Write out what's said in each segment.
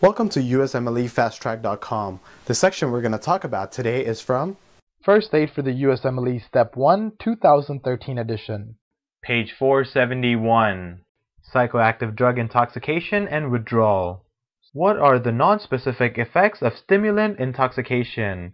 Welcome to USMLEFasttrack.com. The section we're going to talk about today is from First Aid for the USMLE Step 1 2013 edition. Page 471 Psychoactive Drug Intoxication and Withdrawal. What are the non-specific effects of stimulant intoxication?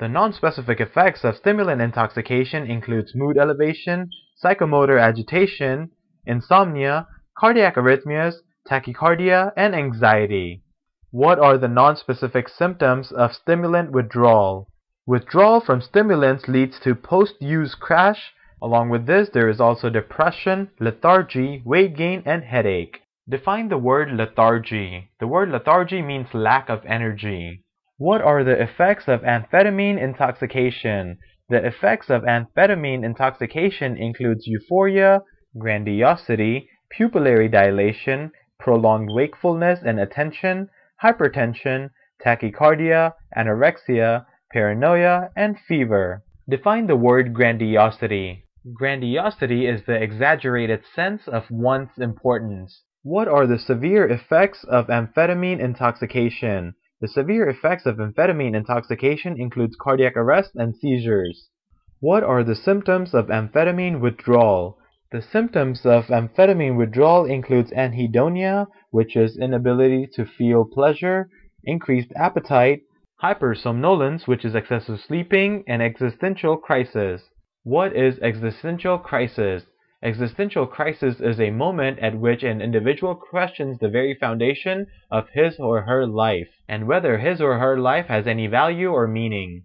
The non-specific effects of stimulant intoxication includes mood elevation, psychomotor agitation, insomnia, cardiac arrhythmias, tachycardia, and anxiety. What are the nonspecific symptoms of stimulant withdrawal? Withdrawal from stimulants leads to post-use crash. Along with this, there is also depression, lethargy, weight gain, and headache. Define the word lethargy. The word lethargy means lack of energy. What are the effects of amphetamine intoxication? The effects of amphetamine intoxication includes euphoria, grandiosity, pupillary dilation, prolonged wakefulness and attention, hypertension, tachycardia, anorexia, paranoia, and fever. Define the word grandiosity. Grandiosity is the exaggerated sense of one's importance. What are the severe effects of amphetamine intoxication? The severe effects of amphetamine intoxication includes cardiac arrest and seizures. What are the symptoms of amphetamine withdrawal? The symptoms of amphetamine withdrawal includes anhedonia, which is inability to feel pleasure, increased appetite, hypersomnolence, which is excessive sleeping, and existential crisis. What is existential crisis? Existential crisis is a moment at which an individual questions the very foundation of his or her life, and whether his or her life has any value or meaning.